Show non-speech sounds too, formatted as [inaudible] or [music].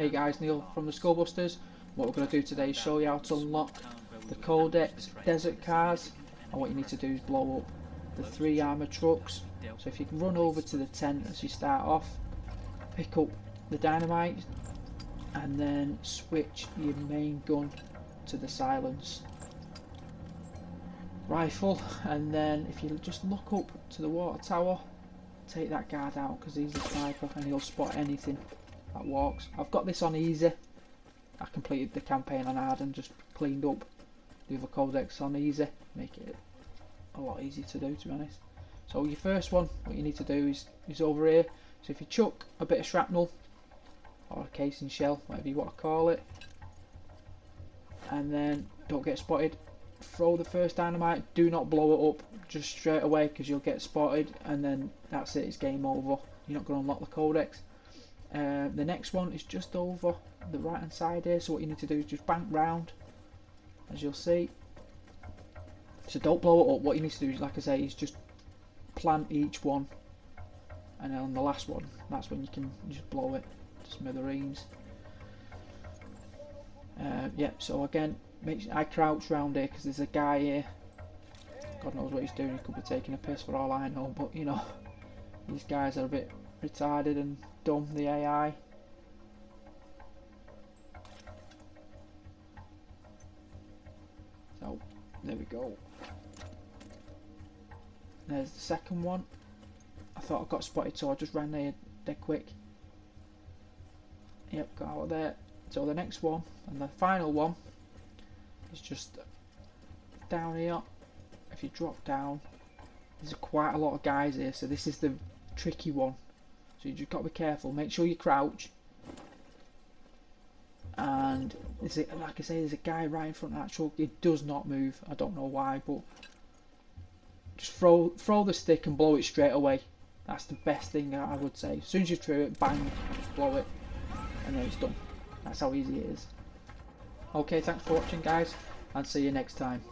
Hey guys, Neil from the Skullbusters. What we're going to do today is show you how to unlock the Codex Desert Cars and what you need to do is blow up the three armoured trucks. So if you can run over to the tent as you start off, pick up the dynamite and then switch your main gun to the silence rifle and then if you just look up to the water tower take that guard out because he's a sniper and he'll spot anything that walks. I've got this on easy. I completed the campaign on hard and just cleaned up the other codex on easy. Make it a lot easier to do to be honest. So your first one, what you need to do is, is over here. So if you chuck a bit of shrapnel or a casing shell, whatever you want to call it, and then don't get spotted, throw the first dynamite, do not blow it up just straight away because you'll get spotted and then that's it, it's game over. You're not going to unlock the codex. Uh, the next one is just over the right hand side here, so what you need to do is just bank round, as you'll see. So don't blow it up, what you need to do, is, like I say, is just plant each one and then on the last one, that's when you can just blow it to smithereens. Uh, yep, yeah, so again, make I crouch round here because there's a guy here. God knows what he's doing. He could be taking a piss for all I know. But you know, [laughs] these guys are a bit retarded and dumb. The AI. So there we go. There's the second one. I thought I got spotted, so I just ran there dead quick. Yep, got out of there. So the next one and the final one is just down here. If you drop down, there's quite a lot of guys here, so this is the tricky one. So you just got to be careful. Make sure you crouch. And there's a, like I say, there's a guy right in front of that truck. It does not move. I don't know why, but just throw throw the stick and blow it straight away. That's the best thing I would say. As soon as you throw it, bang, just blow it, and then it's done. That's how easy it is. Okay, thanks for watching guys, and see you next time.